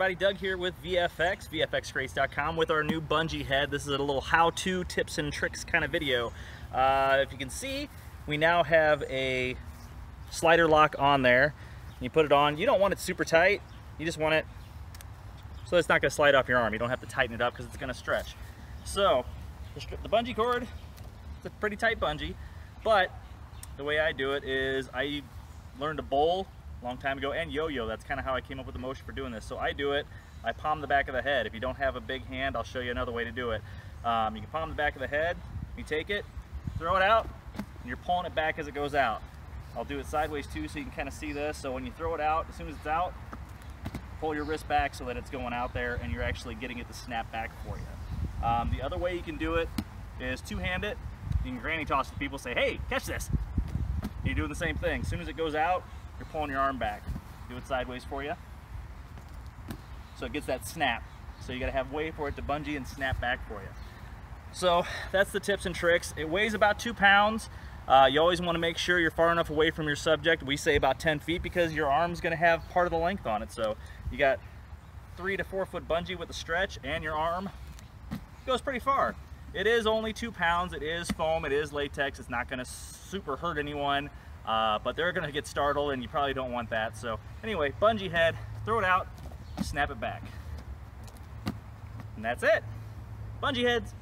everybody, Doug here with VFX, VFXCreates.com with our new bungee head. This is a little how-to tips and tricks kind of video. Uh, if you can see, we now have a slider lock on there. You put it on, you don't want it super tight, you just want it so it's not gonna slide off your arm. You don't have to tighten it up because it's gonna stretch. So, the bungee cord, it's a pretty tight bungee, but the way I do it is I learned to bowl long time ago and yo-yo. That's kind of how I came up with the motion for doing this. So I do it, I palm the back of the head. If you don't have a big hand, I'll show you another way to do it. Um, you can palm the back of the head, you take it, throw it out, and you're pulling it back as it goes out. I'll do it sideways too so you can kind of see this. So when you throw it out, as soon as it's out, pull your wrist back so that it's going out there and you're actually getting it to snap back for you. Um, the other way you can do it is two-hand it. You can granny toss to people, say, hey, catch this. You're doing the same thing. As soon as it goes out, you're pulling your arm back. Do it sideways for you. So it gets that snap. So you gotta have way for it to bungee and snap back for you. So that's the tips and tricks. It weighs about two pounds. Uh, you always want to make sure you're far enough away from your subject. We say about 10 feet because your arm's going to have part of the length on it. So you got three to four foot bungee with a stretch and your arm goes pretty far. It is only two pounds. It is foam. It is latex. It's not going to super hurt anyone, uh, but they're to get startled and you probably don't want that. So anyway, bungee head, throw it out, snap it back. And that's it. Bungee heads.